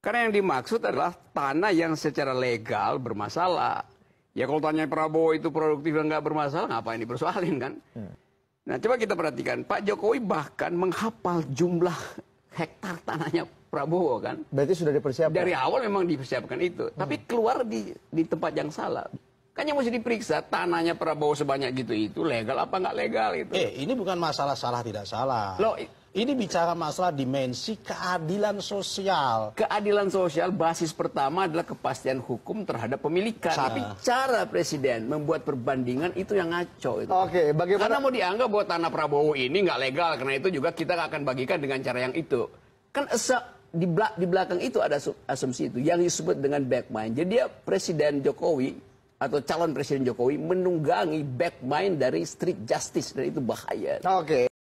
Karena yang dimaksud adalah tanah yang secara legal bermasalah. Ya kalau tanya Prabowo itu produktif dan nggak bermasalah, ngapain dipersoalin kan? Nah coba kita perhatikan, Pak Jokowi bahkan menghafal jumlah hektar tanahnya Prabowo kan? Berarti sudah dipersiapkan. Dari awal memang dipersiapkan itu, tapi keluar di di tempat yang salah. Kan yang mesti diperiksa tanahnya Prabowo sebanyak gitu itu legal apa nggak legal itu. Eh, ini bukan masalah salah tidak salah. Loh, ini bicara masalah dimensi keadilan sosial. keadilan sosial basis pertama adalah kepastian hukum terhadap pemilikan. Tapi cara presiden membuat perbandingan itu yang ngaco itu. Oke, bagaimana- Karena mau dianggap bahwa tanah Prabowo ini nggak legal, karena itu juga kita akan bagikan dengan cara yang itu. Kan di, di belakang itu ada asu- asumsi itu yang disebut dengan backmind. Jadi dia Presiden Jokowi atau calon Presiden Jokowi menunggangi backmind dari strict justice dan itu bahaya. Oke.